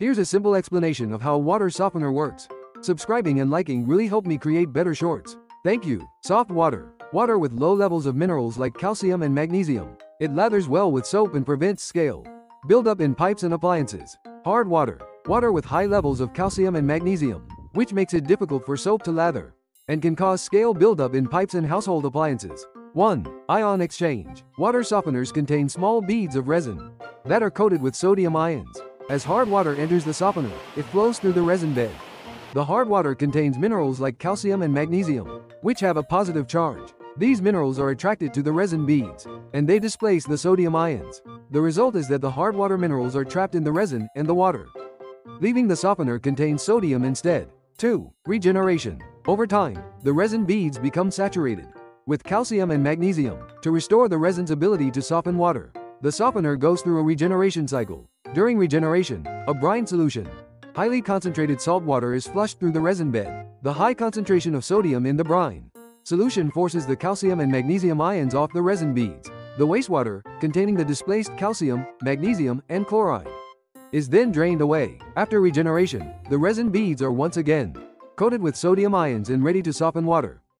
Here's a simple explanation of how water softener works. Subscribing and liking really help me create better shorts. Thank you. Soft water. Water with low levels of minerals like calcium and magnesium. It lathers well with soap and prevents scale. Buildup in pipes and appliances. Hard water. Water with high levels of calcium and magnesium, which makes it difficult for soap to lather and can cause scale buildup in pipes and household appliances. 1. Ion exchange. Water softeners contain small beads of resin that are coated with sodium ions. As hard water enters the softener, it flows through the resin bed. The hard water contains minerals like calcium and magnesium, which have a positive charge. These minerals are attracted to the resin beads, and they displace the sodium ions. The result is that the hard water minerals are trapped in the resin and the water, leaving the softener contains sodium instead. 2. Regeneration. Over time, the resin beads become saturated with calcium and magnesium to restore the resin's ability to soften water. The softener goes through a regeneration cycle. During regeneration, a brine solution, highly concentrated salt water is flushed through the resin bed. The high concentration of sodium in the brine solution forces the calcium and magnesium ions off the resin beads. The wastewater, containing the displaced calcium, magnesium, and chloride, is then drained away. After regeneration, the resin beads are once again coated with sodium ions and ready to soften water.